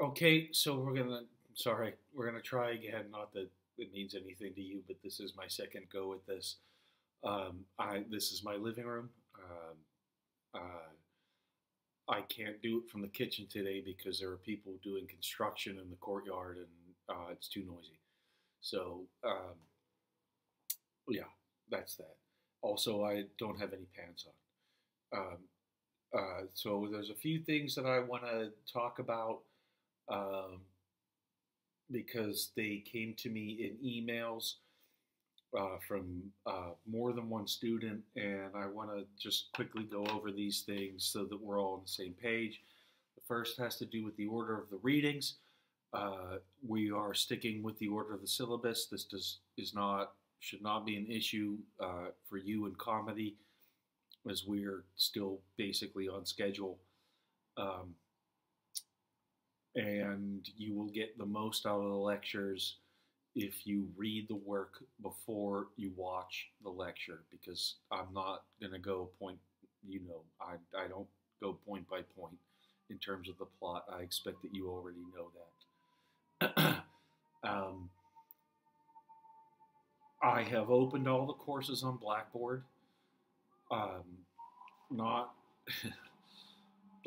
Okay, so we're gonna. Sorry, we're gonna try again. Not that it means anything to you, but this is my second go at this. Um, I this is my living room. Um, uh, I can't do it from the kitchen today because there are people doing construction in the courtyard and uh, it's too noisy. So um, yeah, that's that. Also, I don't have any pants on. Um, uh, so there's a few things that I want to talk about um, because they came to me in emails uh, from uh, more than one student, and I want to just quickly go over these things so that we're all on the same page. The first has to do with the order of the readings. Uh, we are sticking with the order of the syllabus. This does is not should not be an issue uh, for you in comedy, as we're still basically on schedule. Um, and you will get the most out of the lectures if you read the work before you watch the lecture because I'm not going to go point, you know, I, I don't go point by point in terms of the plot. I expect that you already know that. um, I have opened all the courses on Blackboard. Um, not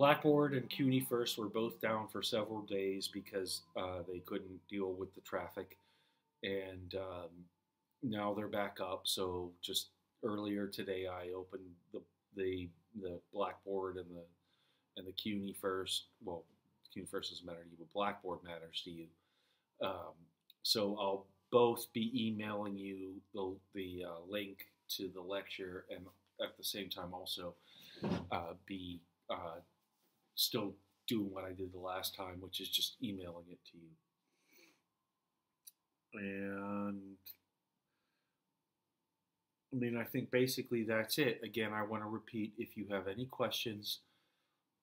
Blackboard and CUNY First were both down for several days because uh, they couldn't deal with the traffic, and um, now they're back up. So just earlier today, I opened the the the Blackboard and the and the CUNY First. Well, CUNY First doesn't matter to you, but Blackboard matters to you. Um, so I'll both be emailing you the the uh, link to the lecture and at the same time also uh, be uh, still doing what I did the last time, which is just emailing it to you. And I mean, I think basically that's it. Again, I want to repeat if you have any questions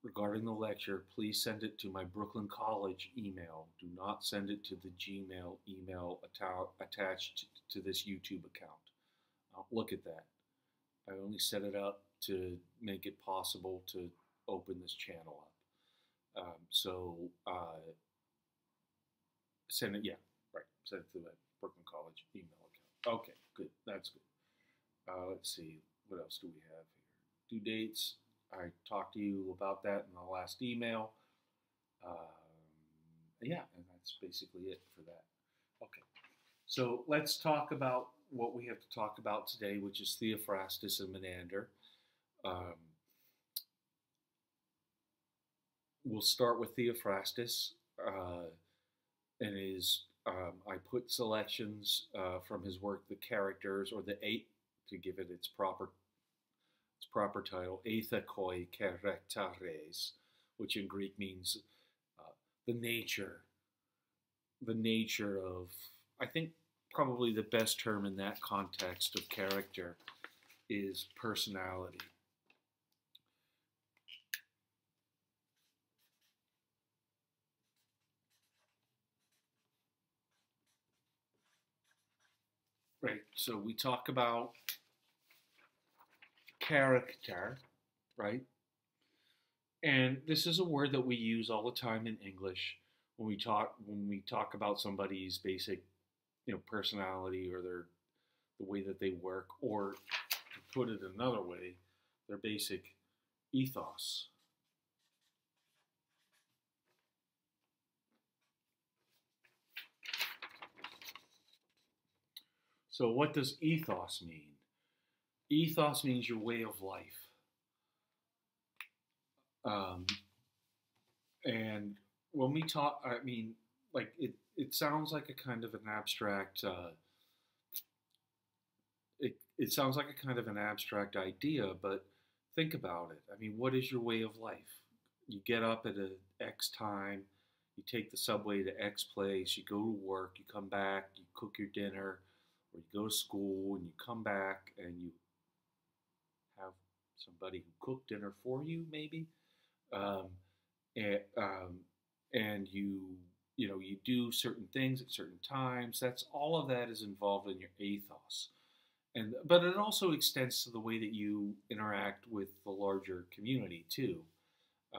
regarding the lecture, please send it to my Brooklyn College email. Do not send it to the Gmail email atta- attached to this YouTube account. Uh, look at that. I only set it up to make it possible to open this channel up. Um, so uh, send it, yeah, right. Send it to the Brooklyn College email account. Okay, good. That's good. Uh, let's see. What else do we have here? Due dates. I talked to you about that in the last email. Um, yeah, and that's basically it for that. Okay, so let's talk about what we have to talk about today, which is Theophrastus and Menander. Um, we'll start with Theophrastus uh, and his. Um, I put selections uh, from his work, the characters, or the eight, to give it its proper its proper title, Ethakoi Charactares, which in Greek means uh, the nature, the nature of, I think probably the best term in that context of character is personality. Right, so we talk about character, right? And this is a word that we use all the time in English when we talk when we talk about somebody's basic, you know, personality or their the way that they work, or to put it another way, their basic ethos. So, what does ethos mean? ethos means your way of life. Um, and when we talk, I mean, like it, it sounds like a kind of an abstract. Uh, it it sounds like a kind of an abstract idea, but think about it. I mean, what is your way of life? You get up at a X time, you take the subway to X place, you go to work, you come back, you cook your dinner, you go to school and you come back and you have somebody who cooked dinner for you, maybe, um, and, um, and you you know you do certain things at certain times. That's all of that is involved in your ethos, and but it also extends to the way that you interact with the larger community too,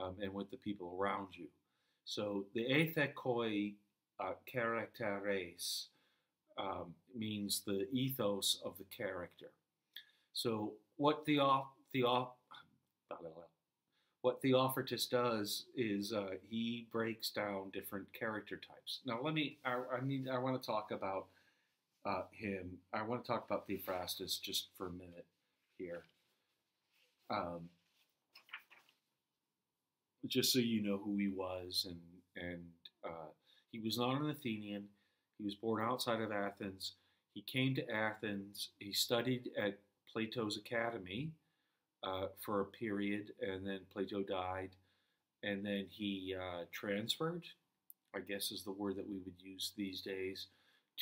um, and with the people around you. So the ethekoi uh, characteres um, means the ethos of the character. So what the the what Theophrastus does is uh, he breaks down different character types. Now let me I, I need I want to talk about uh, him. I want to talk about Theophrastus just for a minute here. Um, just so you know who he was and and uh, he was not an Athenian. He was born outside of Athens. He came to Athens. He studied at Plato's academy uh, for a period, and then Plato died, and then he uh, transferred. I guess is the word that we would use these days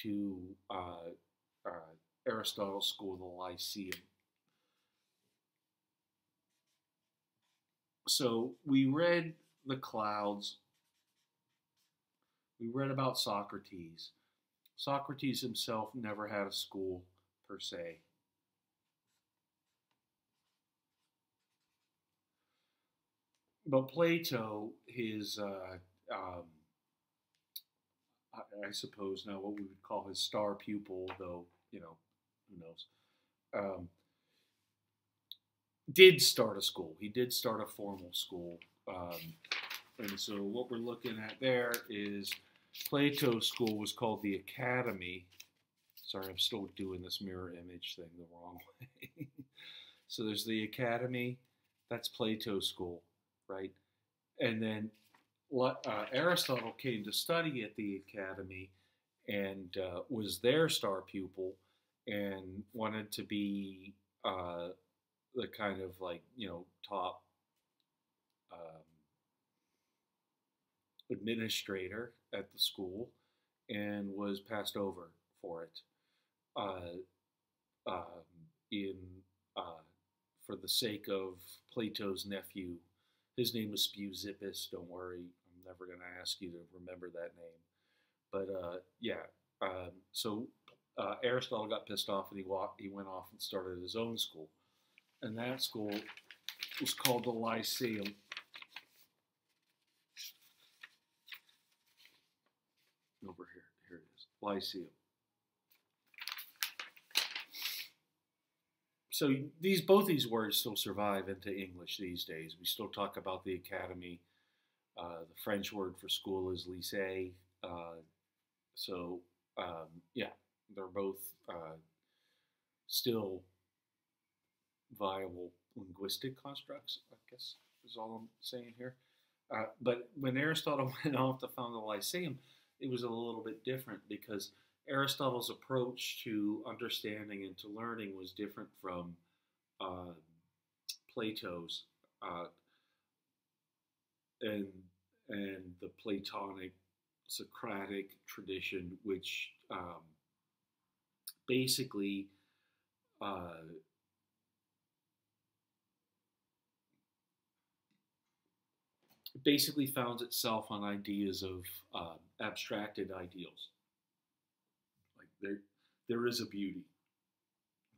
to uh, uh Aristotle's school, the Lyceum. So we read the clouds we read about Socrates. Socrates himself never had a school per se. But Plato, his, uh, um, I, I, suppose now what we would call his star pupil, though, you know, who knows, um, did start a school. He did start a formal school. Um, and so what we're looking at there is Plato's school was called the Academy. Sorry, I'm still doing this mirror image thing the wrong way. so there's the Academy, that's Plato's school, right? And then uh, Aristotle came to study at the Academy and uh, was their star pupil and wanted to be uh, the kind of like, you know, top um, administrator at the school and was passed over for it uh, um, in uh, for the sake of Plato's nephew. His name was Speusippus. Don't worry, I'm never going to ask you to remember that name. But uh, yeah, um, so uh, Aristotle got pissed off and he walked. He went off and started his own school, and that school was called the Lyceum. over here. Here it is. Lyceum. So these both these words still survive into English these days. We still talk about the academy. Uh, the French word for school is lycée. Uh, so um, yeah, they're both uh, still viable linguistic constructs. I guess is all I'm saying here. Uh, but when Aristotle went off to found the Lyceum, it was a little bit different because Aristotle's approach to understanding and to learning was different from uh, Plato's uh, and and the Platonic Socratic tradition, which um, basically uh, basically founds itself on ideas of uh, abstracted ideals. Like there, there is a beauty,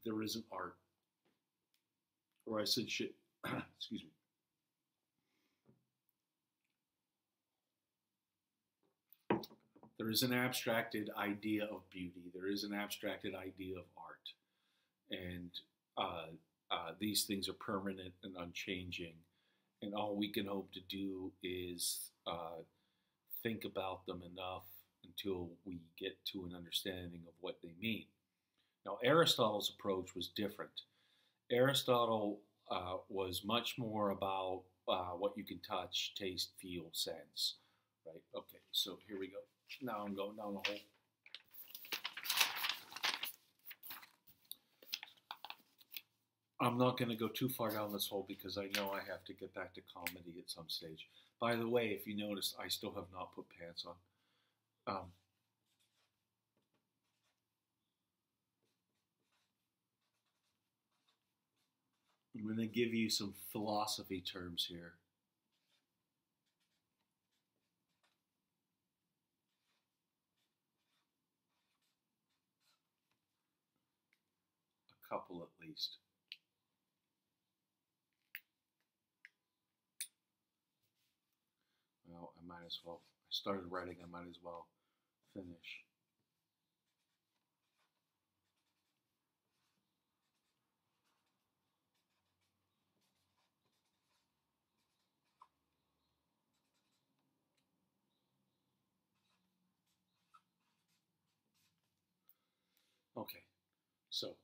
there is an art, or I said shit. excuse me. There is an abstracted idea of beauty. There is an abstracted idea of art, and uh, uh, these things are permanent and unchanging and all we can hope to do is uh, think about them enough until we get to an understanding of what they mean. Now, Aristotle's approach was different. Aristotle uh, was much more about uh, what you can touch, taste, feel, sense. Right? Okay, so here we go. Now I'm going down the hole. I'm not going to go too far down this hole because I know I have to get back to comedy at some stage. By the way, if you notice, I still have not put pants on. Um, I'm going to give you some philosophy terms here. A couple at least. might as well. I started writing. I might as well finish. Okay, so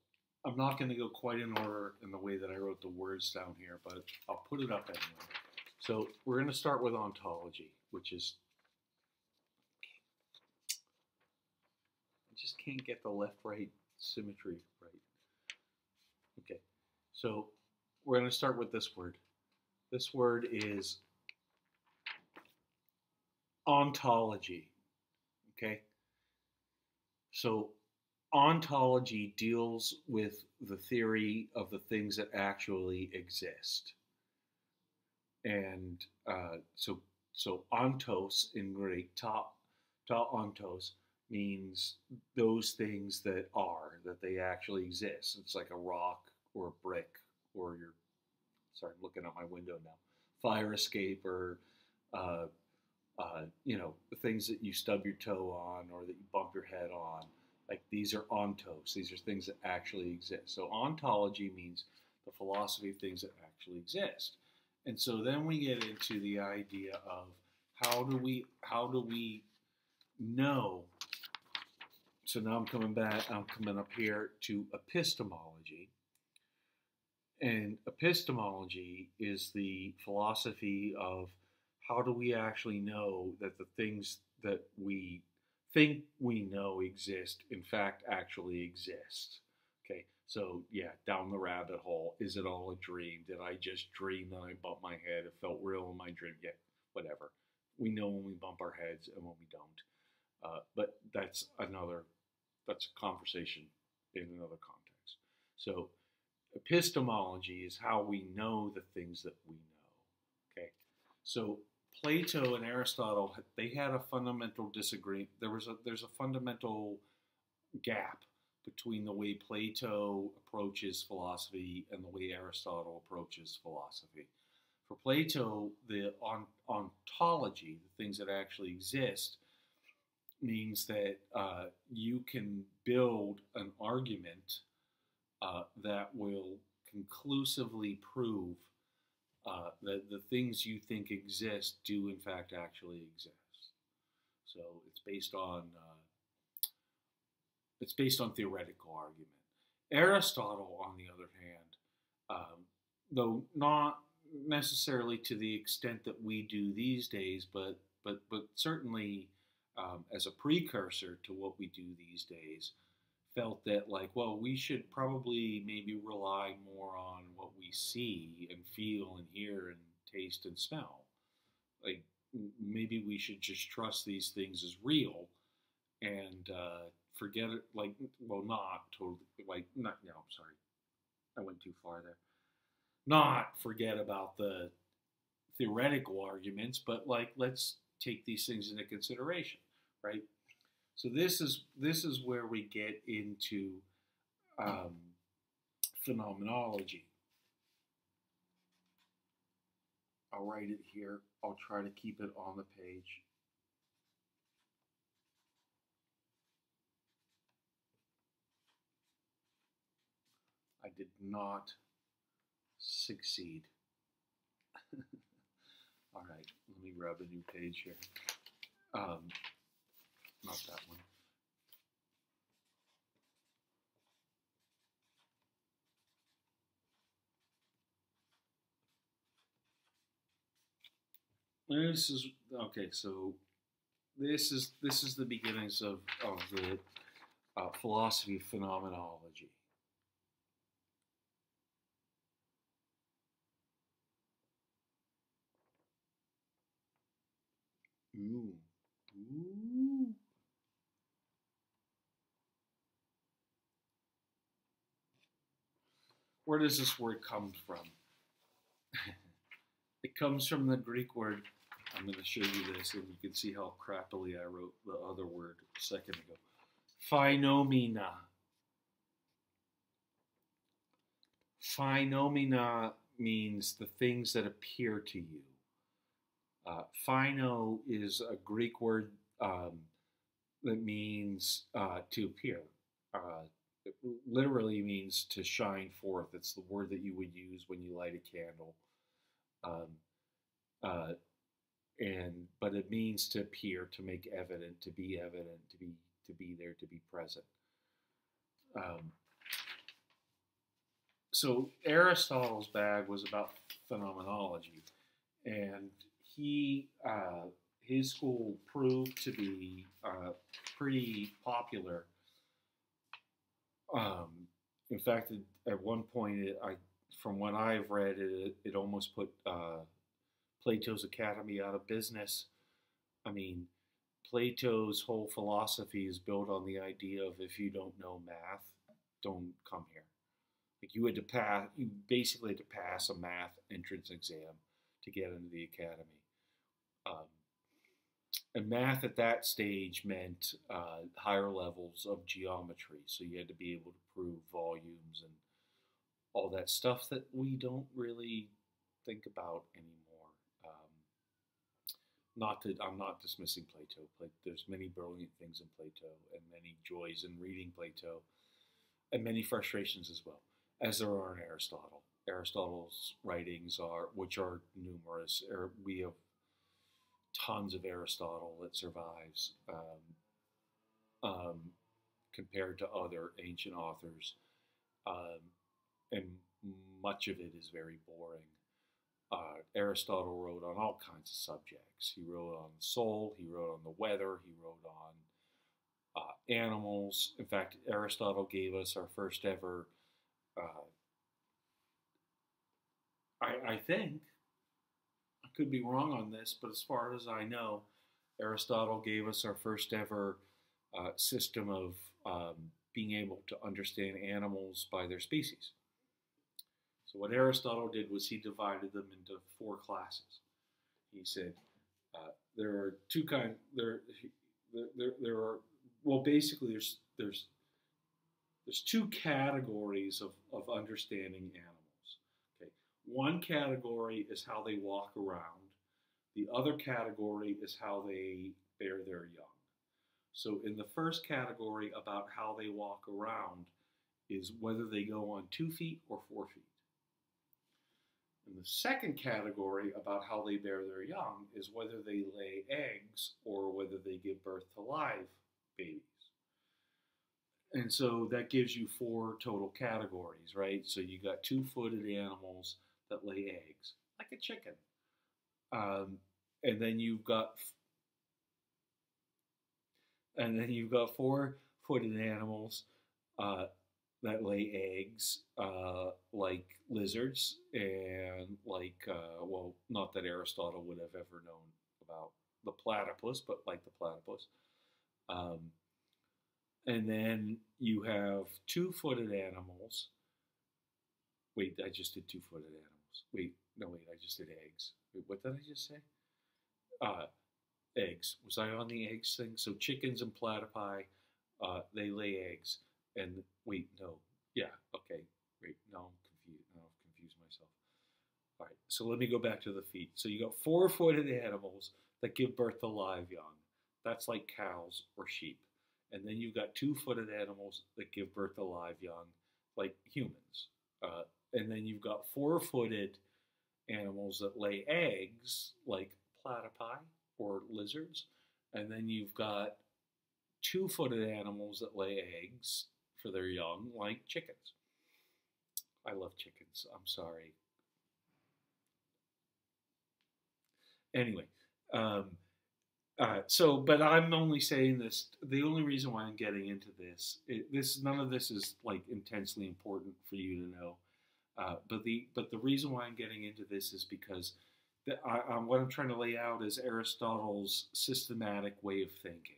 I'm not going to go quite in order in the way that I wrote the words down here, but I'll put it up anyway. So we're going to start with ontology, which is I just can't get the left-right symmetry right. Okay, so we're going to start with this word. This word is ontology. Okay, so ontology deals with the theory of the things that actually exist. And uh, so, so ontos in Greek, ta, ta ontos, means those things that are, that they actually exist. It's like a rock or a brick or your, sorry, I'm looking out my window now, fire escape or, uh, uh, you know, things that you stub your toe on or that you bump your head on like these are ontos, these are things that actually exist. So ontology means the philosophy of things that actually exist. And so then we get into the idea of how do we how do we know so now I'm coming back, I'm coming up here to epistemology. And epistemology is the philosophy of how do we actually know that the things that we think we know exist, in fact, actually exist. So yeah, down the rabbit hole. Is it all a dream? Did I just dream that I bumped my head? It felt real in my dream. Yeah, whatever. We know when we bump our heads and when we don't. Uh, but that's another, that's a conversation in another context. So epistemology is how we know the things that we know. Okay, so Plato and Aristotle they had a fundamental disagreement. There was a there's a fundamental gap between the way Plato approaches philosophy and the way Aristotle approaches philosophy. For Plato, the on, ontology, the things that actually exist, means that uh, you can build an argument uh, that will conclusively prove uh, the, the things you think exist do in fact actually exist. So it's based on uh, it's based on theoretical argument. Aristotle, on the other hand, um, though not necessarily to the extent that we do these days, but but but certainly um, as a precursor to what we do these days, felt that like, well, we should probably maybe rely more on what we see and feel and hear and taste and smell. Like maybe we should just trust these things as real and uh, forget it. Like, well, not totally. Like, not. No, I'm sorry, I went too far there. Not forget about the theoretical arguments, but like, let's take these things into consideration, right? So this is this is where we get into um, phenomenology. I'll write it here. I'll try to keep it on the page. Did not succeed. All right, let me grab a new page here. Um, not that one. This is okay. So this is this is the beginnings of of the uh, philosophy of phenomenology. Ooh. Ooh. where does this word come from? it comes from the Greek word. I'm going to show you this, and you can see how crappily I wrote the other word a second ago. Phenomena. Phenomena means the things that appear to you. Uh, phaino is a Greek word um, that means uh, to appear. Uh, it literally means to shine forth. It's the word that you would use when you light a candle. Um, uh, and but it means to appear, to make evident, to be evident, to be to be there, to be present. Um, so Aristotle's bag was about phenomenology, and he uh, his school proved to be uh, pretty popular. Um, in fact, at one point, it, I from what I've read, it, it almost put uh, Plato's Academy out of business. I mean, Plato's whole philosophy is built on the idea of if you don't know math, don't come here. Like you had to pass, you basically had to pass a math entrance exam to get into the academy. Um, and math at that stage meant uh, higher levels of geometry. So you had to be able to prove volumes and all that stuff that we don't really think about anymore. Um, not that I'm not dismissing Plato. There's many brilliant things in Plato and many joys in reading Plato and many frustrations as well, as there are in Aristotle. Aristotle's writings are, which are numerous. Er, we have tons of Aristotle that survives um, um, compared to other ancient authors, um, and much of it is very boring. Uh, Aristotle wrote on all kinds of subjects. He wrote on the soul, he wrote on the weather, he wrote on uh, animals. In fact, Aristotle gave us our first ever, uh, I, I think, could be wrong on this, but as far as I know, Aristotle gave us our first ever uh, system of um, being able to understand animals by their species. So what Aristotle did was he divided them into four classes. He said uh, there are two kind there, there there are well basically there's there's there's two categories of, of understanding animals. One category is how they walk around. The other category is how they bear their young. So in the first category about how they walk around is whether they go on two feet or four feet. And the second category about how they bear their young is whether they lay eggs or whether they give birth to live babies. And so that gives you four total categories, right? So you got two footed animals that lay eggs, like a chicken. Um, and then you've got and then you've got four footed animals uh, that lay eggs, uh, like lizards, and like, uh, well, not that Aristotle would have ever known about the platypus, but like the platypus. Um, and then you have two footed animals. Wait, I just did two footed Wait, no, wait, I just did eggs. Wait, what did I just say? Uh, eggs. Was I on the eggs thing? So chickens and platypi, uh, they lay eggs. And wait, no, yeah, okay, wait, now I'm confused. Now I've confused myself. All right, so let me go back to the feet. So you got four-footed animals that give birth to live young. That's like cows or sheep. And then you've got two-footed animals that give birth to live young, like humans. Uh, and then you've got four-footed animals that lay eggs, like platypi or lizards. And then you've got two footed animals that lay eggs for their young, like chickens. I love chickens. I'm sorry. Anyway, um, uh, so, but I'm only saying this. The only reason why I'm getting into this, it, this none of this is like intensely important for you to know. Uh, but the but the reason why I'm getting into this is because the, I, what I'm trying to lay out is Aristotle's systematic way of thinking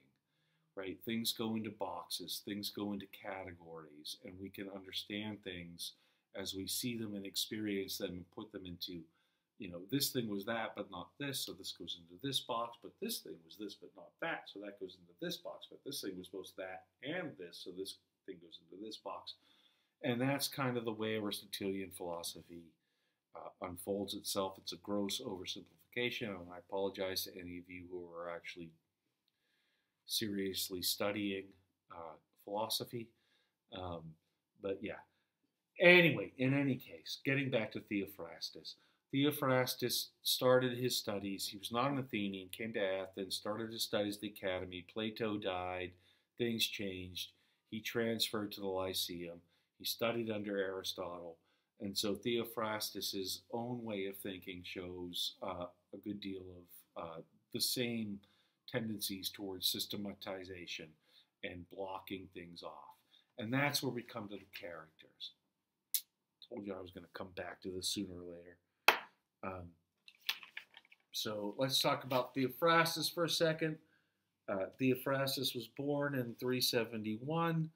right? Things go into boxes, things go into categories, and we can understand things as we see them and experience them and put them into, you know, this thing was that, but not this, so this goes into this box, but this thing was this, but not that, so that goes into this box, but this thing was both that and this, so this thing goes into this box. And that's kind of the way Aristotelian philosophy uh, unfolds itself. It's a gross oversimplification and I apologize to any of you who are actually seriously studying uh, philosophy. Um, but yeah. Anyway, in any case, getting back to Theophrastus. Theophrastus started his studies. He was not an Athenian, came to Athens, started his studies at the academy. Plato died, things changed. He transferred to the Lyceum. He studied under Aristotle. And so Theophrastus's own way of thinking shows uh, a good deal of uh, the same tendencies towards systematization and blocking things off. And that's where we come to the characters. Told you I was going to come back to this sooner or later. Um, so let's talk about Theophrastus for a second. Uh, Theophrastus was born in 371,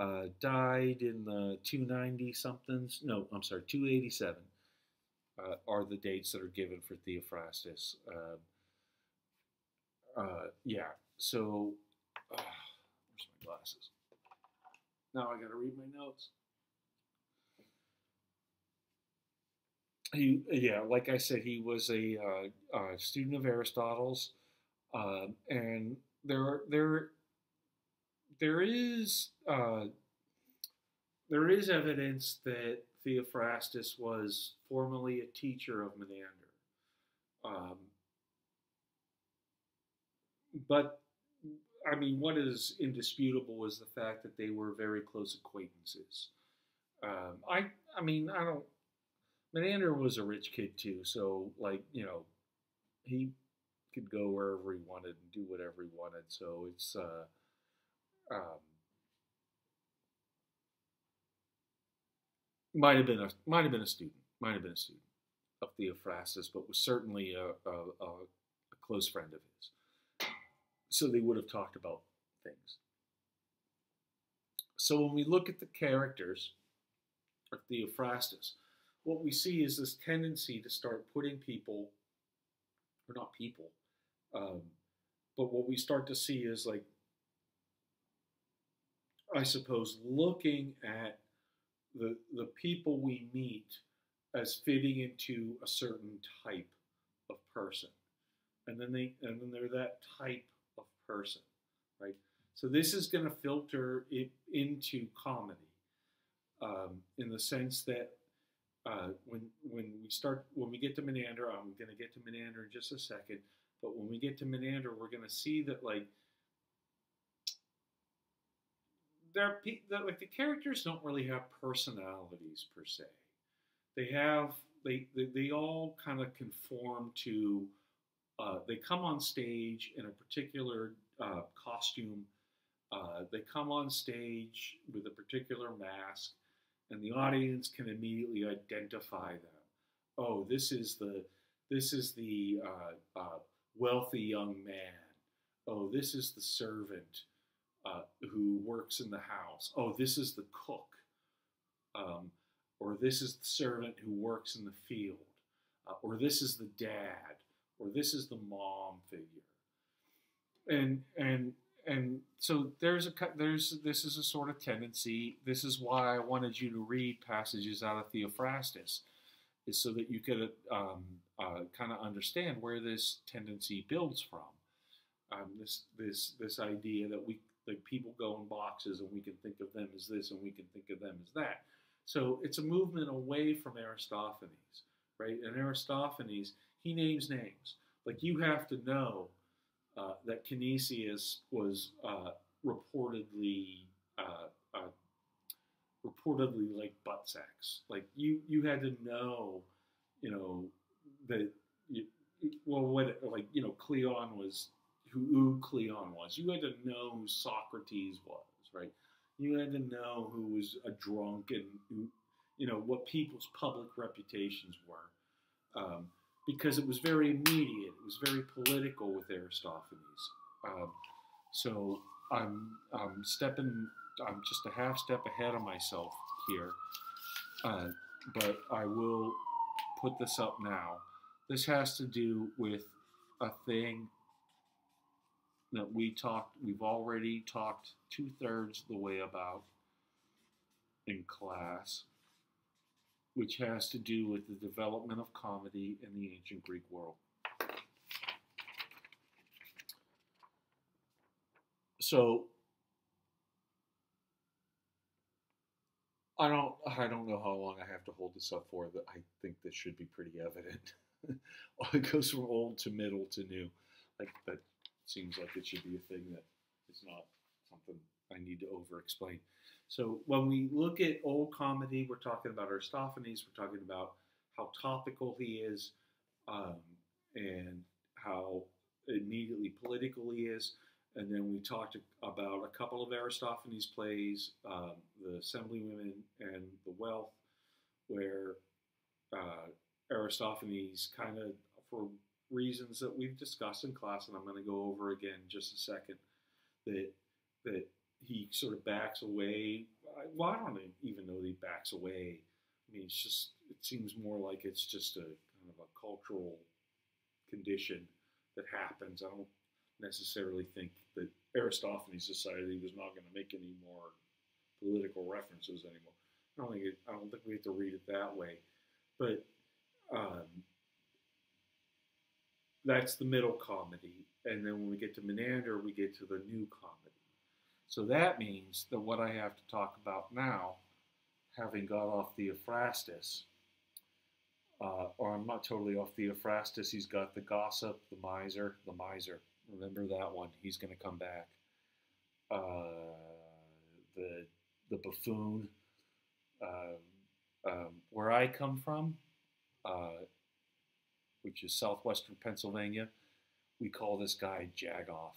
uh, died in the 290 somethings. No, I'm sorry, 287 uh, are the dates that are given for Theophrastus. Um, uh, yeah, so where's my glasses? Now I got to read my notes. he yeah like i said he was a uh, uh, student of aristotle's uh, and there are there there is uh, there is evidence that theophrastus was formerly a teacher of menander um, but i mean what is indisputable is the fact that they were very close acquaintances um, i i mean i don't Menander was a rich kid too, so like you know, he could go wherever he wanted and do whatever he wanted. So it's uh, um, might have been a might have been a student, might have been a student of Theophrastus, but was certainly a, a, a, close friend of his. So they would have talked about things. So when we look at the characters of Theophrastus, what we see is this tendency to start putting people, or not people, um, but what we start to see is like, I suppose, looking at the the people we meet as fitting into a certain type of person, and then they and then they're that type of person, right? So this is going to filter it into comedy, um, in the sense that uh, when when we start when we get to Menander, I'm going to get to Menander in just a second. But when we get to Menander, we're going to see that like that like the characters don't really have personalities per se. They have they they, they all kind of conform to. Uh, they come on stage in a particular uh, costume. Uh, they come on stage with a particular mask and the audience can immediately identify them. Oh, this is the this is the uh, uh, wealthy young man. Oh, this is the servant uh, who works in the house. Oh, this is the cook. Um, or this is the servant who works in the field. Uh, or this is the dad. Or this is the mom figure. And and and so there's a there's this is a sort of tendency. This is why I wanted you to read passages out of Theophrastus, is so that you could um, uh, kind of understand where this tendency builds from. Um, this this this idea that we people go in boxes and we can think of them as this and we can think of them as that. So it's a movement away from Aristophanes, right? And Aristophanes he names names. Like you have to know uh, that Kinesias was uh, reportedly uh, uh, reportedly like butt sex. Like you you had to know, you know that you, well what like you know Cleon was who, Cleon was. You had to know who Socrates was, right? You had to know who was a drunk and who, you know what people's public reputations were. Um, because it was very immediate. It was very political with Aristophanes. Um, so I'm, I'm stepping, I'm just a half step ahead of myself here, uh, but I will put this up now. This has to do with a thing that we talked, we've already talked two thirds the way about in class, which has to do with the development of comedy in the ancient Greek world. So I don't I don't know how long I have to hold this up for, but I think this should be pretty evident. it goes from old to middle to new. Like that seems like it should be a thing that is not something I need to over explain. So when we look at old comedy, we're talking about Aristophanes. We're talking about how topical he is, um, and how immediately political he is. And then we talked about a couple of Aristophanes plays, um, the Assemblywomen and the Wealth, where uh, Aristophanes kind of, for reasons that we've discussed in class, and I'm going to go over again in just a second, that that he sort of backs away. Well, I don't even know that he backs away. I mean, it's just it seems more like it's just a kind of a cultural condition that happens. I don't necessarily think that Aristophanes decided he was not going to make any more political references anymore. I don't think it, I don't think we have to read it that way, but um, that's the middle comedy, and then when we get to Menander, we get to the new comedy. So that means that what I have to talk about now, having got off Theophrastus, uh, or I'm not totally off Theophrastus, he's got the gossip, the miser, the miser. Remember that one? He's going to come back. Uh, the the buffoon. Um, um, where I come from, uh, which is southwestern Pennsylvania, we call this guy Jagoff.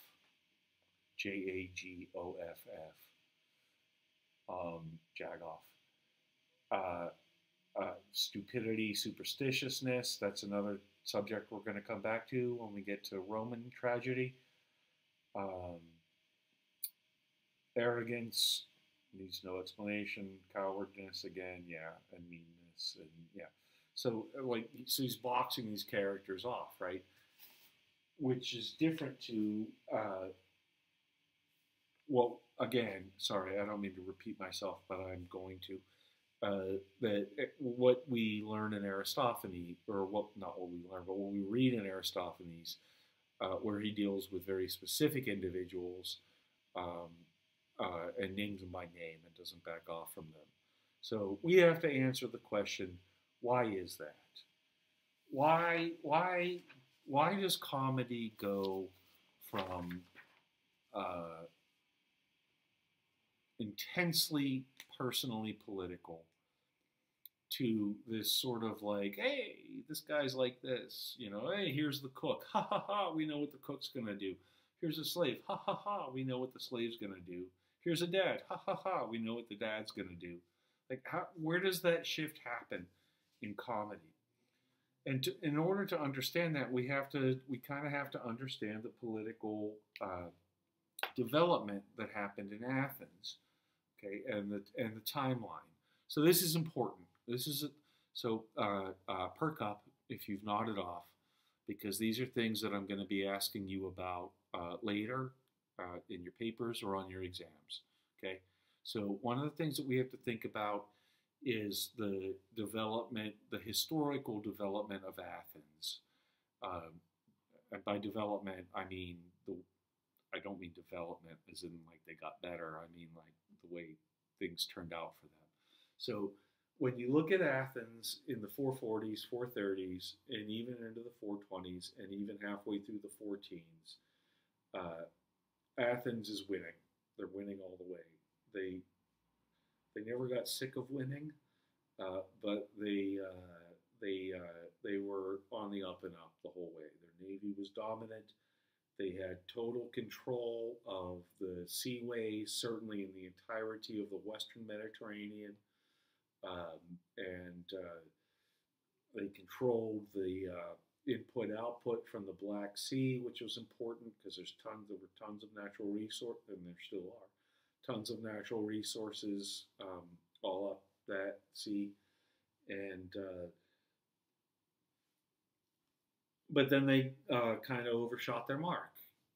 J A G O F F. Um, Jagoff. Uh, uh, stupidity, superstitiousness. That's another subject we're going to come back to when we get to Roman tragedy. Um, arrogance needs no explanation. Cowardness again, yeah, and meanness, and yeah. So like, so he's boxing these characters off, right? Which is different to uh, well, again, sorry, I don't mean to repeat myself, but I'm going to. Uh, that eh, what we learn in Aristophanes, or what not what we learn, but what we read in Aristophanes, uh, where he deals with very specific individuals um, uh, and names them by name and doesn't back off from them. So we have to answer the question: Why is that? Why why why does comedy go from uh, intensely personally political to this sort of like, hey, this guy's like this, you know, hey, here's the cook, ha ha ha, we know what the cook's gonna do. Here's a slave, ha ha ha, we know what the slave's gonna do. Here's a dad, ha ha ha, we know what the dad's gonna do. Like, how, where does that shift happen in comedy? And to, in order to understand that, we have to, we kind of have to understand the political uh, development that happened in Athens okay, and the and the timeline. So this is important. This is a, so uh, uh, perk up if you've nodded off, because these are things that I'm going to be asking you about uh, later uh, in your papers or on your exams. Okay, so one of the things that we have to think about is the development, the historical development of Athens. Um, and by development, I mean the I don't mean development as in like they got better. I mean like the way things turned out for them. So when you look at Athens in the 440s, 430s, and even into the 420s, and even halfway through the 14s, uh, Athens is winning. They're winning all the way. They they never got sick of winning, uh, but they uh, they uh, they were on the up and up the whole way. Their navy was dominant. They had total control of the seaways, certainly in the entirety of the Western Mediterranean, um, and uh, they controlled the uh, input output from the Black Sea, which was important because there's tons there were tons of natural resources, and there still are tons of natural resources um, all up that sea, and uh, but then they uh, kind of overshot their mark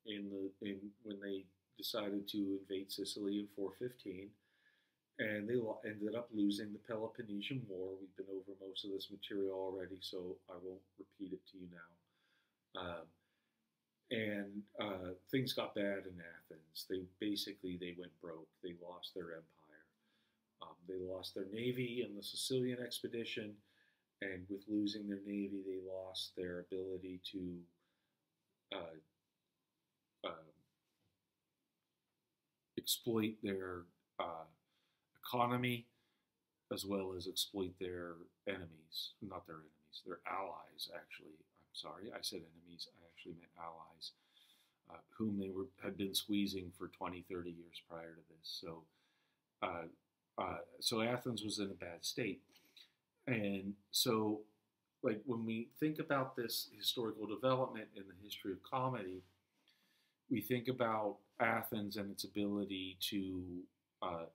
in the in when they decided to invade Sicily in 415, and they ended up losing the Peloponnesian War. We've been over most of this material already, so I won't repeat it to you now. Um, and uh, things got bad in Athens. They basically they went broke. They lost their empire. Um, they lost their navy in the Sicilian expedition, and with losing their navy, they lost their ability to uh, uh, exploit their uh, economy as well as exploit their enemies, not their enemies, their allies. Actually, sorry, I said enemies. I actually meant allies, uh, whom they were had been squeezing for 20, 30 years prior to this. So, uh, uh, so Athens was in a bad state, and so like when we think about this historical development in the history of comedy, we think about Athens and its ability to uh,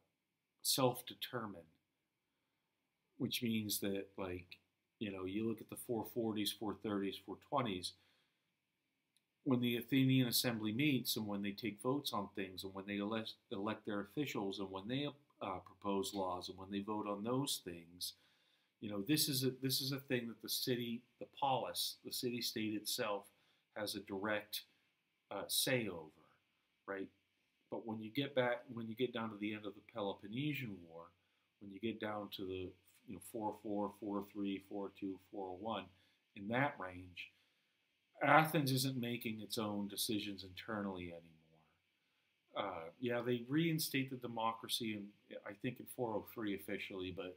self-determine which means that like you know you look at the 440s 430s 420s when the athenian assembly meets and when they take votes on things and when they elect, elect their officials and when they uh, propose laws and when they vote on those things you know this is a this is a thing that the city the polis the city state itself has a direct uh, say over right? But when you get back when you get down to the end of the peloponnesian war when you get down to the you know, 404, 43, 42, 401, in that range, Athens isn't making its own decisions internally anymore. Uh, yeah, they reinstate the democracy, in, I think in 403 officially, but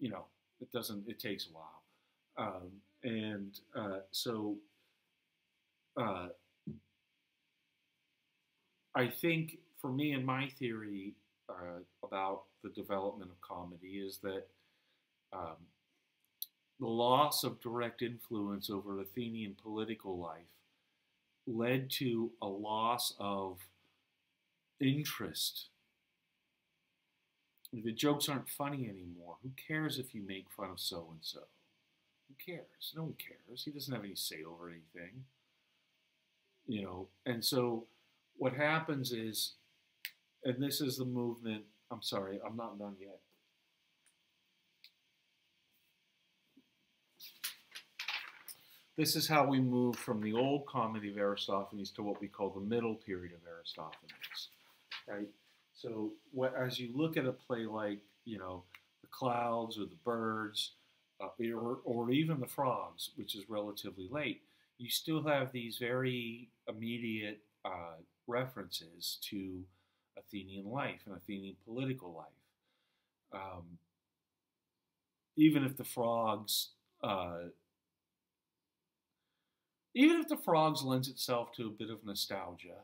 you know, it doesn't. It takes a while, um, and uh, so uh, I think for me and my theory, uh, about the development of comedy is that um, the loss of direct influence over Athenian political life led to a loss of interest. The jokes aren't funny anymore. Who cares if you make fun of so and so? Who cares? No one cares. He doesn't have any say over anything. You know, and so what happens is and this is the movement. I'm sorry, I'm not done yet. This is how we move from the old comedy of Aristophanes to what we call the middle period of Aristophanes, right? So, what, as you look at a play like, you know, the clouds or the birds, uh, or, or even the frogs, which is relatively late, you still have these very immediate uh, references to Athenian life and Athenian political life. Um, even if the frogs, uh, even if the frogs lends itself to a bit of nostalgia,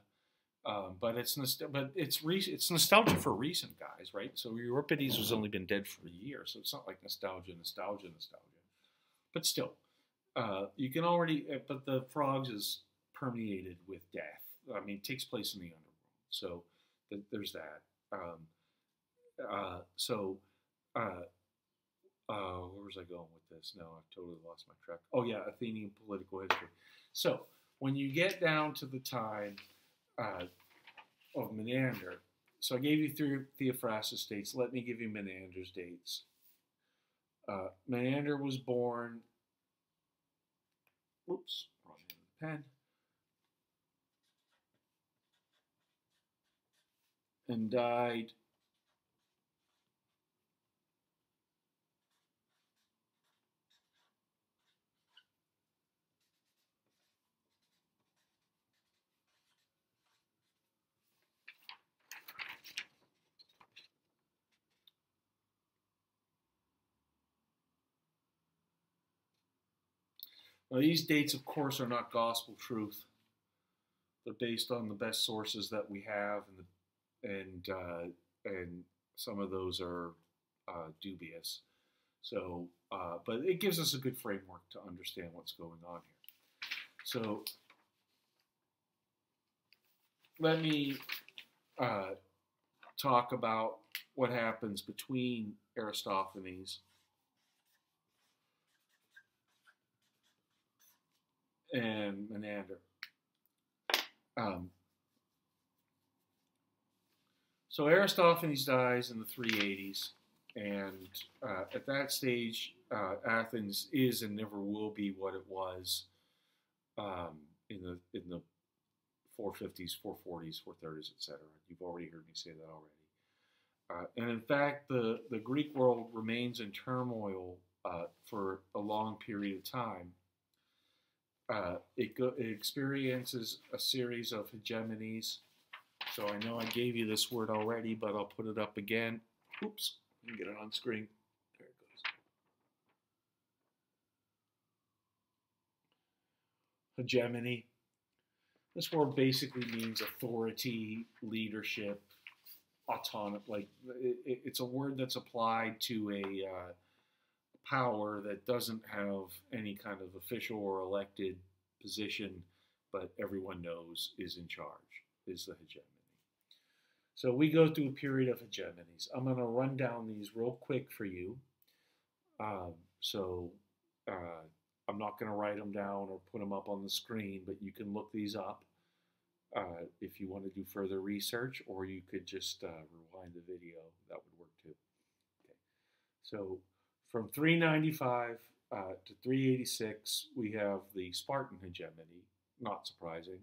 um, but it's but it's re- it's nostalgia for recent guys, right? So Euripides has only been dead for a year, so it's not like nostalgia, nostalgia, nostalgia. But still, uh, you can already. Uh, but the frogs is permeated with death. I mean, it takes place in the underworld, so there's that. Um, uh, so, uh, uh, where was I going with this? No, I've totally lost my track. Oh yeah, Athenian political history. So when you get down to the time uh, of Menander, so I gave you three Theophrastus dates. Let me give you Menander's dates. Uh, Menander was born. Oops, wrong pen. And died Now, these dates, of course, are not gospel truth. They're based on the best sources that we have and the and uh, and some of those are uh, dubious. So, uh, but it gives us a good framework to understand what's going on here. So, let me uh, talk about what happens between Aristophanes and Menander. Um, so Aristophanes dies in the 380s, and uh, at that stage, uh, Athens is and never will be what it was um, in the in the 450s, 440s, 430s, etc. You've already heard me say that already. Uh, and in fact, the, the Greek world remains in turmoil uh, for a long period of time. Uh, it, go, it experiences a series of hegemonies. So I know I gave you this word already, but I'll put it up again. Oops, you can get it on screen. There it goes. Hegemony. This word basically means authority, leadership, autonomous. Like it, it's a word that's applied to a uh, power that doesn't have any kind of official or elected position, but everyone knows is in charge. Is the hegemony. So we go through a period of hegemonies. I'm going to run down these real quick for you. Um, so uh, I'm not going to write them down or put them up on the screen, but you can look these up uh, if you want to do further research, or you could just uh, rewind the video. That would work too. Okay. So from 395 uh, to 386, we have the Spartan hegemony. Not surprising.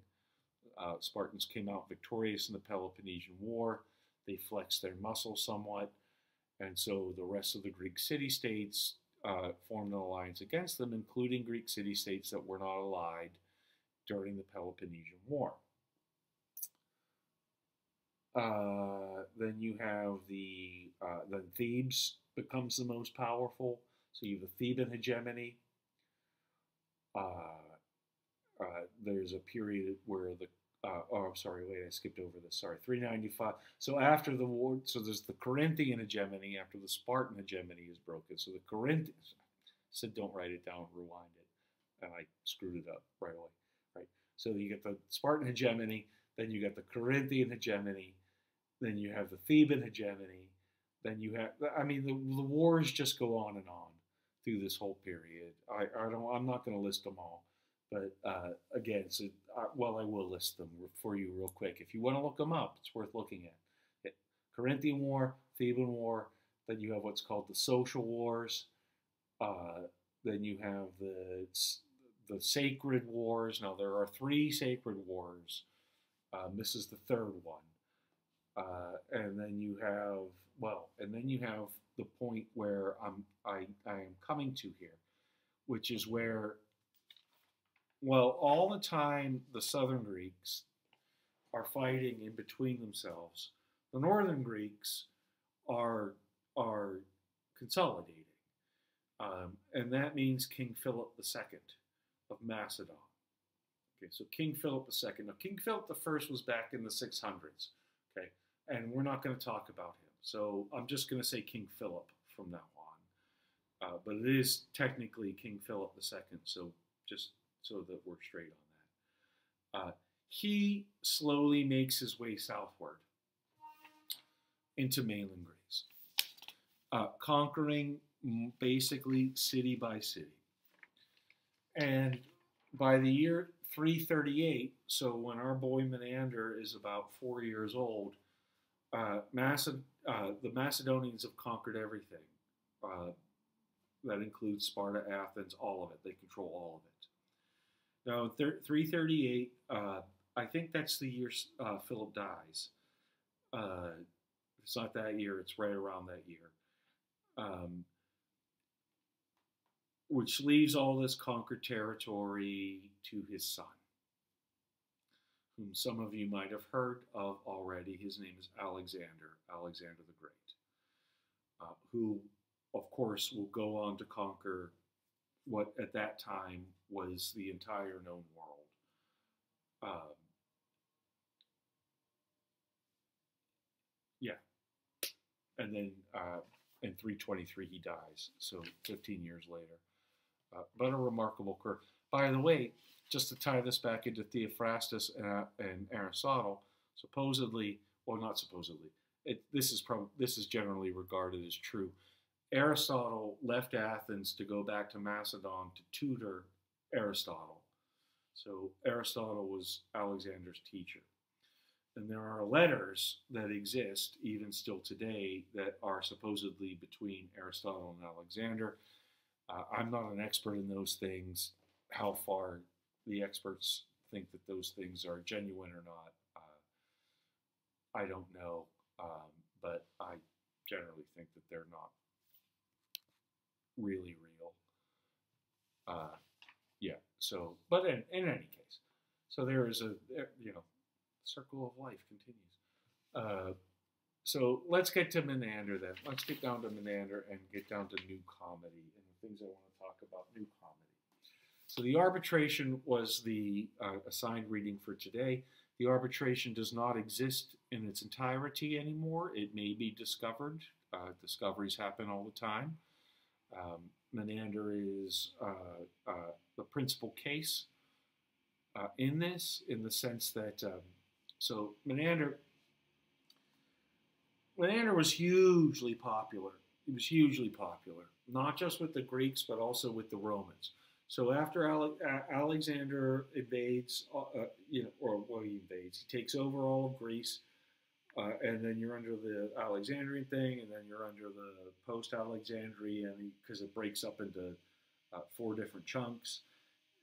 Uh, Spartans came out victorious in the Peloponnesian War. They flexed their muscle somewhat, and so the rest of the Greek city-states uh, formed an alliance against them, including Greek city-states that were not allied during the Peloponnesian War. Uh, then you have the uh, then Thebes becomes the most powerful. So you have the Theban hegemony. Uh, uh there's a period where the uh, oh, sorry, wait, I skipped over this. Sorry, 395. So after the war, so there's the Corinthian hegemony after the Spartan hegemony is broken. So the Corinthians said, don't write it down, rewind it, and I screwed it up right away. Right. So you get the Spartan hegemony, then you get the Corinthian hegemony, then you have the Theban hegemony, then you have, I mean, the, the wars just go on and on through this whole period. I, I don't, I'm not going to list them all, but uh, again, so uh, well, I will list them for you real quick. If you want to look them up, it's worth looking at. Corinthian War, Theban War, then you have what's called the social wars. Uh, then you have the the sacred wars. Now there are three sacred wars. Um, this is the third one. Uh, and then you have well, and then you have the point where I'm I, I am coming to here, which is where well, all the time the southern Greeks are fighting in between themselves. The northern Greeks are are consolidating, um, and that means King Philip II of Macedon. Okay, so King Philip II. Now, King Philip I was back in the 600s. Okay, and we're not going to talk about him. So I'm just going to say King Philip from now on. Uh, but it is technically King Philip II, so just so that we're straight on that. Uh, he slowly makes his way southward into mainland Greece, uh, conquering basically city by city. And by the year 338, so when our boy Menander is about four years old, uh, Maced- uh, the Macedonians have conquered everything. Uh, that includes Sparta, Athens, all of it. They control all of it. Thir- 338, uh, I think that's the year uh, Philip dies. Uh, it's not that year, it's right around that year. Um, which leaves all this conquered territory to his son whom some of you might have heard of already. His name is Alexander, Alexander the Great, uh, who, of course, will go on to conquer what at that time was the entire known world. Um, yeah. And then uh, in 323 he dies, so 15 years later. Uh, but a remarkable career. By the way, just to tie this back into Theophrastus and, uh, and Aristotle, supposedly, well, not supposedly, it, this is prob- this is generally regarded as true. Aristotle left Athens to go back to Macedon to tutor Aristotle. So Aristotle was Alexander's teacher. And there are letters that exist, even still today, that are supposedly between Aristotle and Alexander. Uh, I'm not an expert in those things, how far the experts think that those things are genuine or not. Uh, I don't know, um, but I generally think that they're not really real. Uh, yeah. So, but in, in any case, so there is a you know, circle of life continues. Uh, so let's get to Menander then. Let's get down to Menander and get down to new comedy and the things I want to talk about new comedy. So the arbitration was the uh, assigned reading for today. The arbitration does not exist in its entirety anymore. It may be discovered. Uh, discoveries happen all the time. Um, Menander is uh, uh the principal case uh, in this, in the sense that um, so Menander Menander was hugely popular. He was hugely popular, not just with the Greeks, but also with the Romans. So after Ale- Alexander invades, uh, uh, you know, or well, he invades, he takes over all of Greece, uh, and then you're under the Alexandrian thing, and then you're under the post-Alexandrian because it breaks up into uh, four different chunks,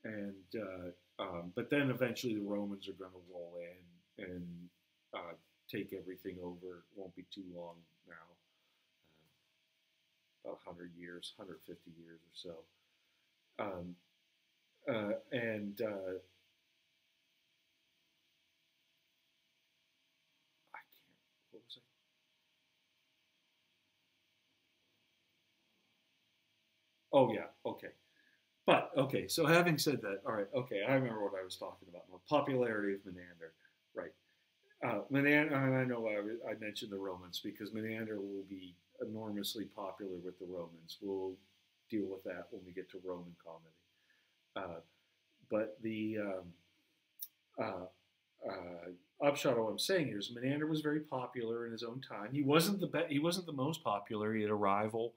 and uh, um, but then eventually the Romans are going to roll in and uh, take everything over. It won't be too long now, uh, about 100 years, 150 years or so. Um, uh, and uh, I can't, what was it? Oh, yeah, okay. But, okay, so having said that, all right, okay, I remember what I was talking about. The popularity of Menander, right. Uh, Menander, and I know I, I, mentioned the Romans because Menander will be enormously popular with the Romans. We'll deal with that when we get to Roman comedy. Uh, but the um, uh, uh, upshot of what I'm saying here is Menander was very popular in his own time. He wasn't the be- he wasn't the most popular. He had a rival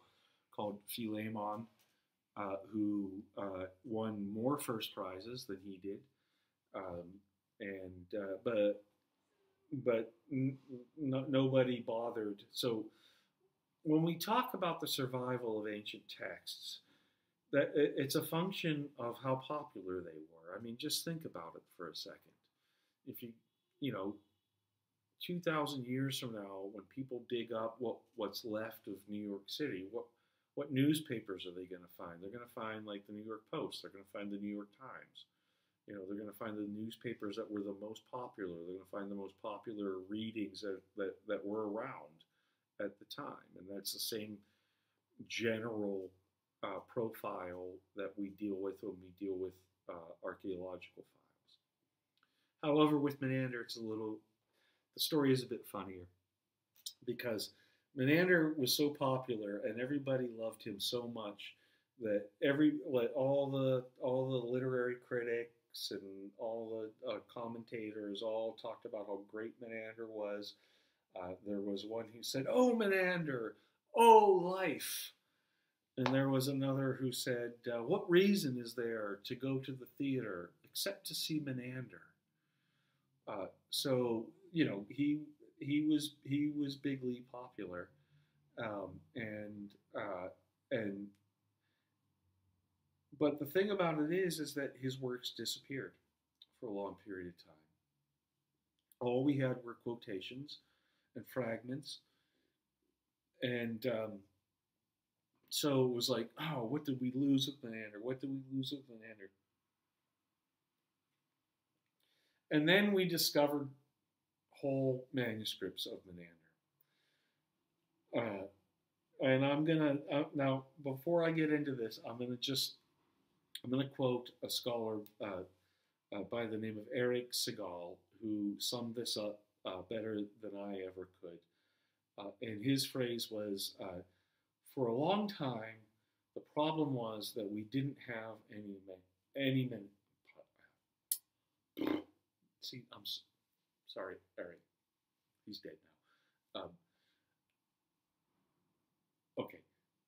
called Philemon, uh, who uh, won more first prizes than he did, um, and uh, but but n- n- nobody bothered. So when we talk about the survival of ancient texts, that it's a function of how popular they were. I mean, just think about it for a second. If you, you know, 2,000 years from now, when people dig up what, what's left of New York City, what, what newspapers are they going to find? They're going to find like the New York Post, they're going to find the New York Times. You know, they're going to find the newspapers that were the most popular. They're going to find the most popular readings that, that, that were around at the time. And that's the same general uh, profile that we deal with when we deal with uh, archaeological files. However, with Menander, it's a little, the story is a bit funnier because Menander was so popular and everybody loved him so much that every like all the all the literary critics and all the uh, commentators all talked about how great Menander was. Uh, there was one who said, "Oh Menander, oh life," And there was another who said, uh, What reason is there to go to the theater except to see Menander? Uh, so, you know, he he was he was bigly popular, um, and uh, and but the thing about it is, is that his works disappeared for a long period of time. All we had were quotations and fragments, and um, so it was like, oh, what did we lose with Menander? What did we lose with Menander? And then we discovered whole manuscripts of Menander. Uh, and I'm gonna uh, now before I get into this, I'm gonna just I'm gonna quote a scholar uh, uh by the name of Erich Segal who summed this up uh, better than I ever could. Uh, and his phrase was for a long time, the problem was that we didn't have any any men. See, I'm sorry, Erich. He's dead now. Um, okay,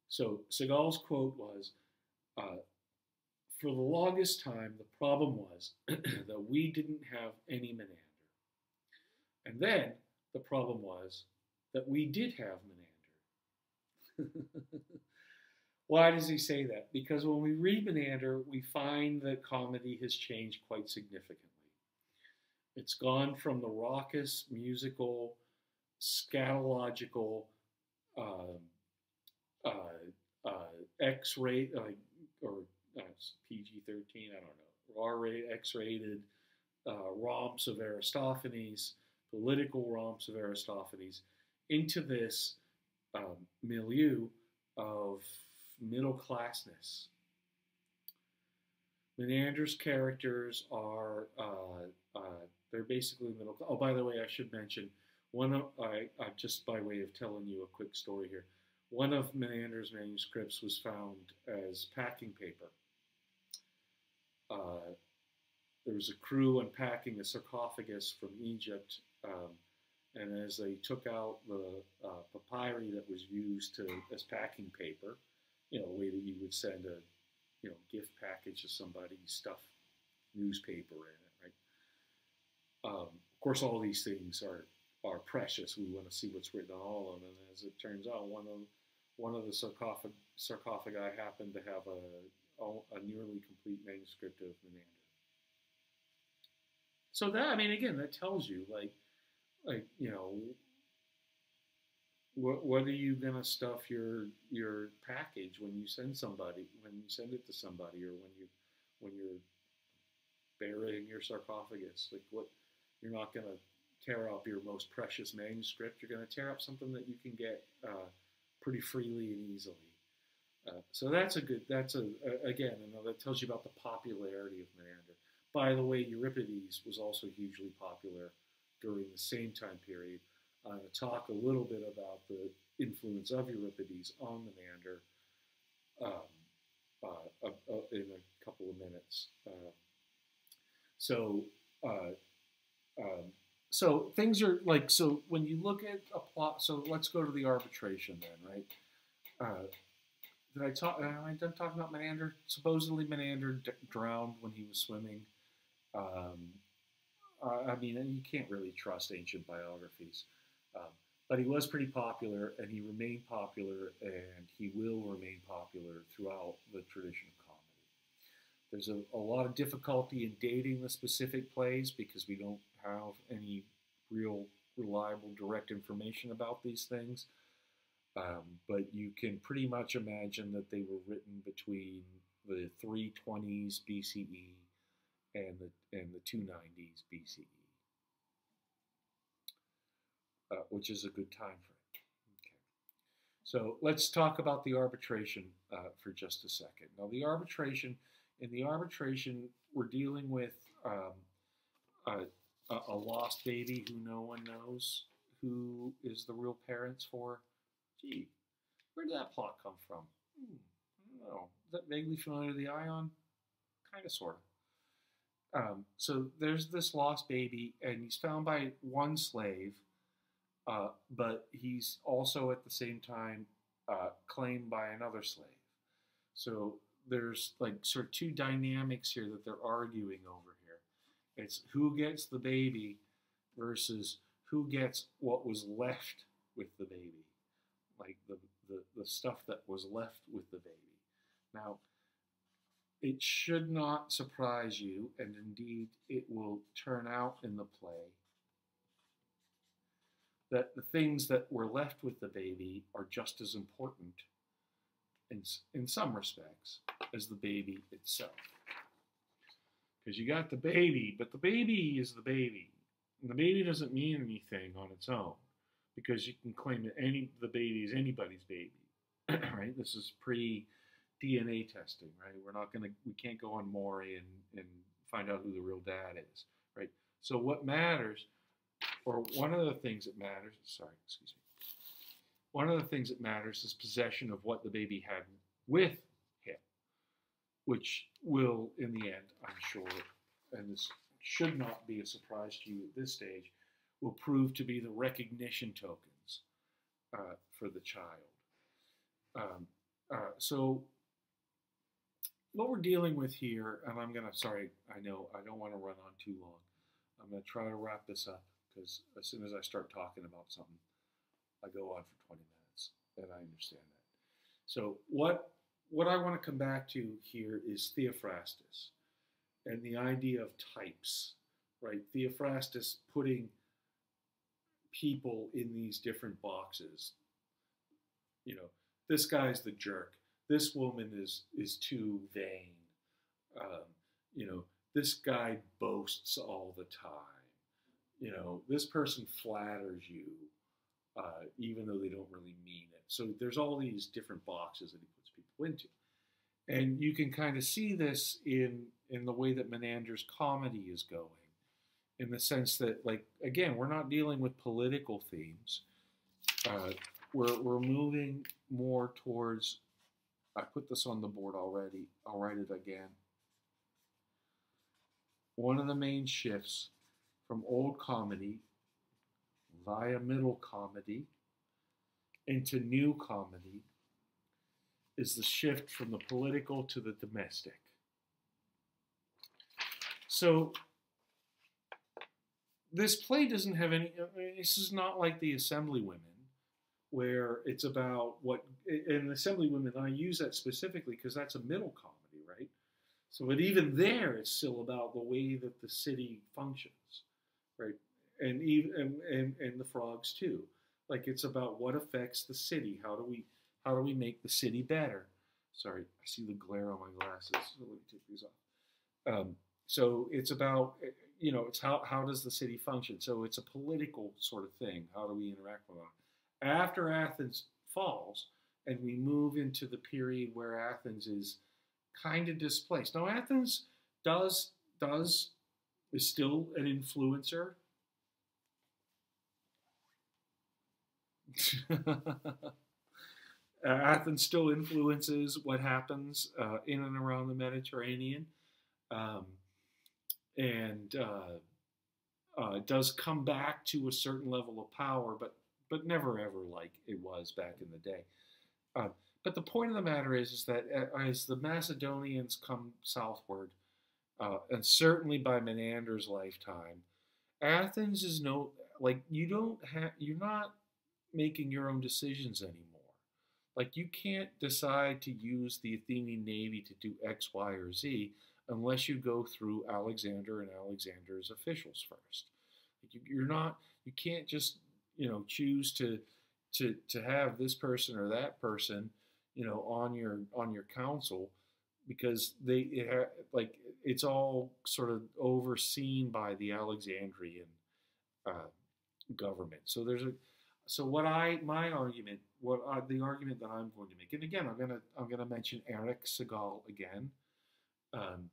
so Segal's quote was, uh, "For the longest time, the problem was that we didn't have any Menander, and then the problem was that we did have Menander." Why does he say that? Because when we read Menander, we find that comedy has changed quite significantly. It's gone from the raucous, musical, scatological, uh, uh, uh, or uh, PG-13, I don't know, R-rated, X-rated uh, romps of Aristophanes, political romps of Aristophanes, into this um, milieu of middle classness. Menander's characters are uh, uh, they're basically middle. Oh, by the way, I should mention one of I, I just by way of telling you a quick story here. One of Menander's manuscripts was found as packing paper. Uh, there was a crew unpacking a sarcophagus from Egypt, um, and as they took out the uh, papyri that was used to as packing paper, you know, the way that you would send a you know gift package to somebody, stuff newspaper in it, right? Um, of course, all these things are are precious. We want to see what's written on all of them. And as it turns out, one of one of the sarcophag, sarcophagi happened to have a, a nearly complete manuscript of Menander. So that I mean, again, that tells you like, like you know, what what are you gonna stuff your your package when you send somebody when you send it to somebody or when you when you're burying your sarcophagus? Like what you're not gonna tear up your most precious manuscript. You're going to tear up something that you can get uh, pretty freely and easily. Uh, so that's a good. That's a, a again another that tells you about the popularity of Menander. By the way, Euripides was also hugely popular during the same time period. To talk a little bit about the influence of Euripides on Menander um, uh, uh, in a couple of minutes. Uh, so uh, um, so things are like so when you look at a plot. So let's go to the arbitration then, right? Uh, did I talk? Am I done talking about Menander? Supposedly Menander drowned when he was swimming. Um, uh, I mean, you can't really trust ancient biographies, um, but he was pretty popular, and he remained popular, and he will remain popular throughout the tradition of comedy. There's a, a lot of difficulty in dating the specific plays because we don't have any real reliable direct information about these things. Um, but you can pretty much imagine that they were written between the 320s BCE and the and the 290s BCE, uh, which is a good time frame. Okay, so let's talk about the arbitration uh, for just a second. Now, the arbitration in the arbitration, we're dealing with um, a, a lost baby who no one knows who is the real parents for. Gee, where did that plot come from? Hmm, I don't know. Is that vaguely familiar to the Ion? Kind of, sort of. Um, so there's this lost baby, and he's found by one slave, uh, but he's also at the same time uh, claimed by another slave. So there's like sort of two dynamics here that they're arguing over here. it's who gets the baby versus who gets what was left with the baby, like the, the, the stuff that was left with the baby. Now, it should not surprise you, and indeed it will turn out in the play, that the things that were left with the baby are just as important in, in some respects as the baby itself because you got the baby, but the baby is the baby. And the baby doesn't mean anything on its own because you can claim that any the baby is anybody's baby, right? This is pre DNA testing, right? We're not gonna we can't go on Maury and and find out who the real dad is, right? So what matters, or one of the things that matters, sorry, excuse me. One of the things that matters is possession of what the baby had with him, which will, in the end, I'm sure, and this should not be a surprise to you at this stage, will prove to be the recognition tokens uh, for the child. Um, uh, so, what we're dealing with here, and I'm going to, sorry, I know I don't want to run on too long. I'm going to try to wrap this up because as soon as I start talking about something, I go on for 20 minutes, and I understand that. So, what what I want to come back to here is Theophrastus and the idea of types, right? Theophrastus putting people in these different boxes. You know, this guy's the jerk. This woman is is too vain. Um, you know, this guy boasts all the time. You know, this person flatters you, uh, even though they don't really mean it. So there's all these different boxes that he puts people into, and you can kind of see this in in the way that Menander's comedy is going, in the sense that, like, again, we're not dealing with political themes. Uh, we're we're moving more towards. I put this on the board already. I'll write it again one of the main shifts from old comedy via middle comedy into new comedy is the shift from the political to the domestic. So this play doesn't have any, this is not like the Assemblywomen where it's about what, in Assemblywomen, I use that specifically because that's a middle comedy right? so, but even there, it's still about the way that the city functions, right? And even and, and, and the frogs too. Like it's about what affects the city. How do we how do we make the city better? Sorry, I see the glare on my glasses. So let me take these off. Um, so it's about you know it's how how does the city function? So it's a political sort of thing. How do we interact with it? After Athens falls, and we move into the period where Athens is kind of displaced. Now Athens does does is still an influencer. Athens still influences what happens uh, in and around the Mediterranean, um, and uh, uh, does come back to a certain level of power, but but never ever like it was back in the day. Uh, but the point of the matter is, is that uh, as the Macedonians come southward, uh, and certainly by Menander's lifetime, Athens is no like you don't have you're not making your own decisions anymore. Like you can't decide to use the Athenian navy to do X, Y, or Z unless you go through Alexander and Alexander's officials first. Like you, you're not you can't just you know choose to to to have this person or that person you know, on your on your council because they ha, like it's all sort of overseen by the Alexandrian uh, government. So there's a so what I my argument what I, the argument that I'm going to make and again I'm gonna I'm gonna mention Erich Segal again. Um,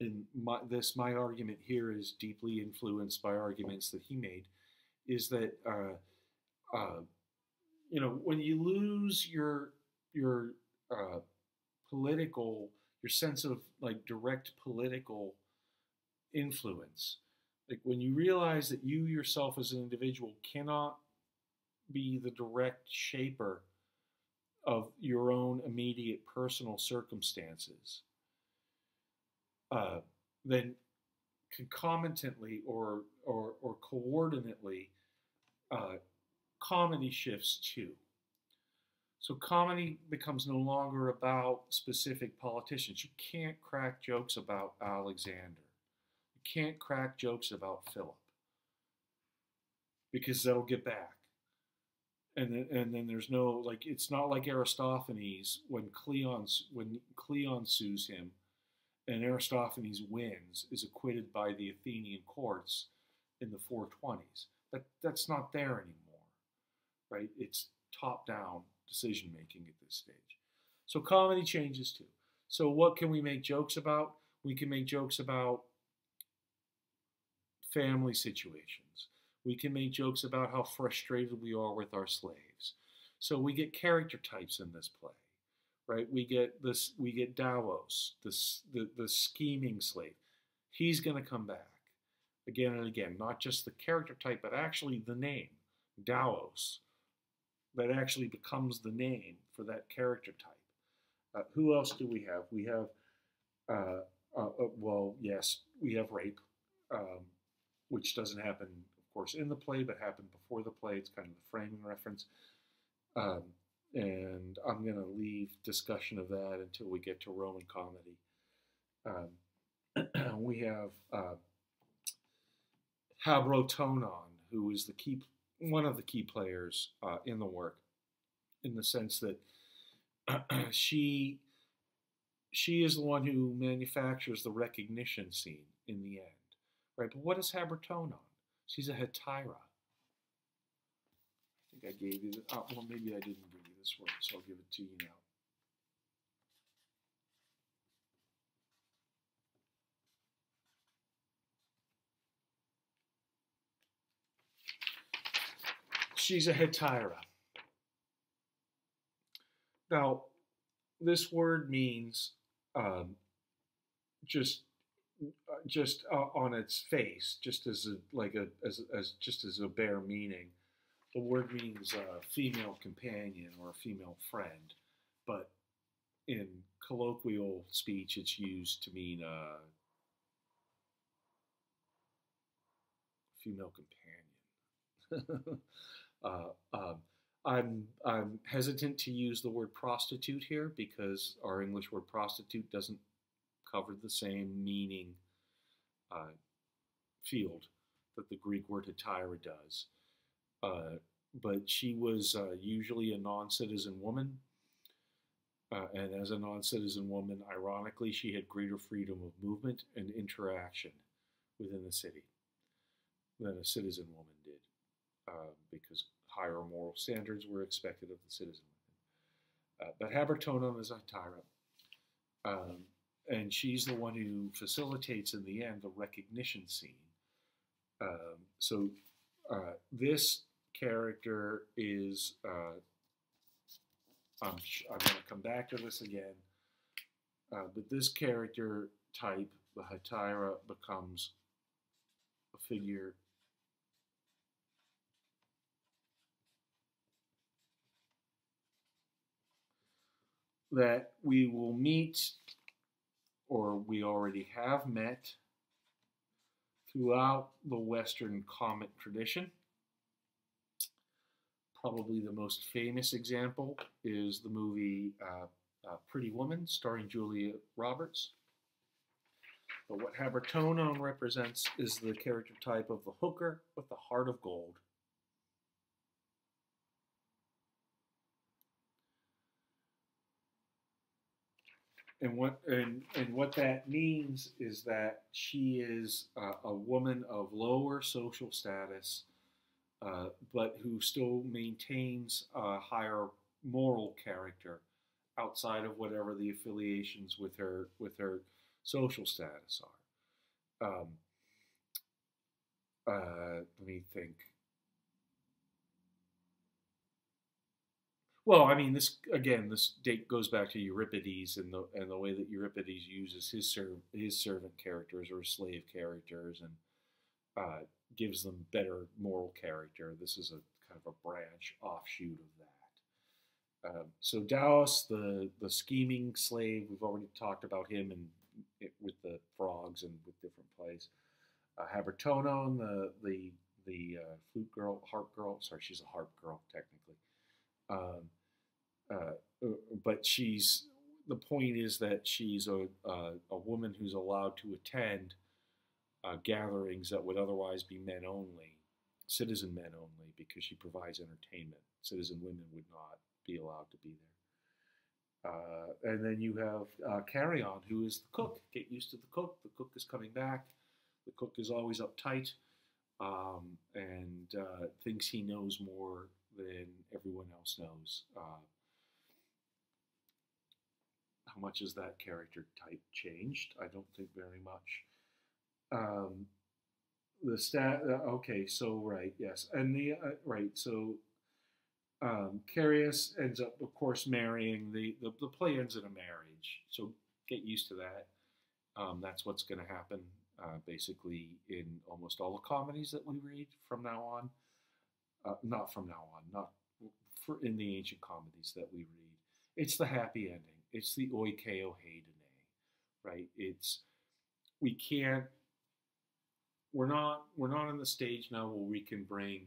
and my, this my argument here is deeply influenced by arguments that he made, is that uh, uh, you know when you lose your your uh, political, your sense of like direct political influence. Like when you realize that you yourself as an individual cannot be the direct shaper of your own immediate personal circumstances, uh, then concomitantly or or, or coordinately, uh, comedy shifts too. So comedy becomes no longer about specific politicians. You can't crack jokes about Alexander. You can't crack jokes about Philip because that'll get back. And then, and then there's no like it's not like Aristophanes when Cleon when Cleon sues him and Aristophanes wins is acquitted by the Athenian courts in the 420s. That that's not there anymore, right? It's top down decision making at this stage. So comedy changes too. So what can we make jokes about? We can make jokes about family situations. We can make jokes about how frustrated we are with our slaves. So we get character types in this play, right? We get this. We get Davos, the the scheming slave. He's going to come back again and again. Not just the character type, but actually the name, Davos that actually becomes the name for that character type. Uh, who else do we have? We have, uh, uh, uh well, yes, we have rape, um, which doesn't happen, of course, in the play, but happened before the play. It's kind of the framing reference. Um, and I'm going to leave discussion of that until we get to Roman comedy. Um, we have uh, Habrotonon, who is the key, one of the key players uh, in the work, in the sense that she she is the one who manufactures the recognition scene in the end, right? But what is Habrotonon? She's a hetaira. I think I gave you. The, oh, well, maybe I didn't give you this word, so I'll give it to you now. She's a hetaira. Now, this word means um, just uh, just uh, on its face, just as a like a as, as just as a bare meaning. The word means a female companion or a female friend, but in colloquial speech, it's used to mean a female companion. Uh, um, I'm I'm hesitant to use the word prostitute here because our English word prostitute doesn't cover the same meaning uh, field that the Greek word hetaira does. Uh, but she was uh, usually a non-citizen woman, uh, and as a non-citizen woman, ironically, she had greater freedom of movement and interaction within the city than a citizen woman uh, because higher moral standards were expected of the citizen. Uh, but Habrotonon is a tyrant. Um, and she's the one who facilitates in the end the recognition scene. Um, so uh, this character is, uh, I'm, I'm going to come back to this again, uh, but this character type, the Hetaira, becomes a figure that we will meet or we already have met throughout the Western comic tradition. Probably the most famous example is the movie uh, uh, Pretty Woman, starring Julia Roberts. But what Habrotonon represents is the character type of the hooker with the heart of gold. And what and, and what that means is that she is a woman of lower social status, uh, but who still maintains a higher moral character outside of whatever the affiliations with her with her social status are. Um, uh, let me think. Well, I mean, this again, this date goes back to Euripides and the and the way that Euripides uses his serv his servant characters or slave characters and uh, gives them better moral character. This is a kind of a branch offshoot of that. Um, so Daos, the the scheming slave, we've already talked about him and with the frogs and with different plays. Uh, Habrotonon, the the the uh, flute girl, harp girl. Sorry, she's a harp girl technically. Um, uh, uh, but she's the point is that she's a, a, a woman who's allowed to attend uh, gatherings that would otherwise be men only, citizen men only, because she provides entertainment. Citizen women would not be allowed to be there. Uh, and then you have uh, Carion, who is the cook. Get used to the cook. The cook is coming back. The cook is always uptight um, and uh, thinks he knows more than everyone else knows. Uh, how much has that character type changed? I don't think very much. Um, the stat. Uh, okay, so right, yes, and the uh, right. So um, Carius ends up, of course, marrying the, the the play ends in a marriage. So get used to that. Um, that's what's going to happen, uh, basically, in almost all the comedies that we read from now on. Uh, not from now on, not for in the ancient comedies that we read. It's the happy ending. It's the oikeo heidene, right? It's we can't. We're not. We're not on the stage now where we can bring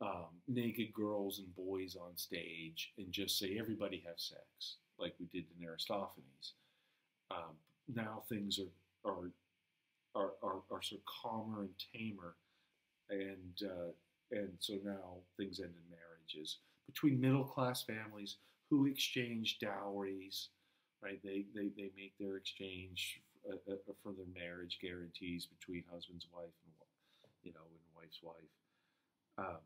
um, naked girls and boys on stage and just say everybody have sex like we did in Aristophanes. Um, now things are are are, are, are sort of calmer and tamer, and uh, and so now things end in marriages between middle class families who exchange dowries, right? They they, they make their exchange uh, uh, for their marriage guarantees between husband's wife and you know and wife's wife. Um,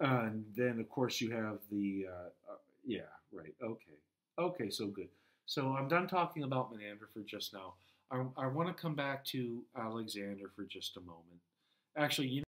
and then of course you have the uh, uh, yeah right okay okay so good so i'm done talking about menander for just now i, I want to come back to alexander for just a moment actually you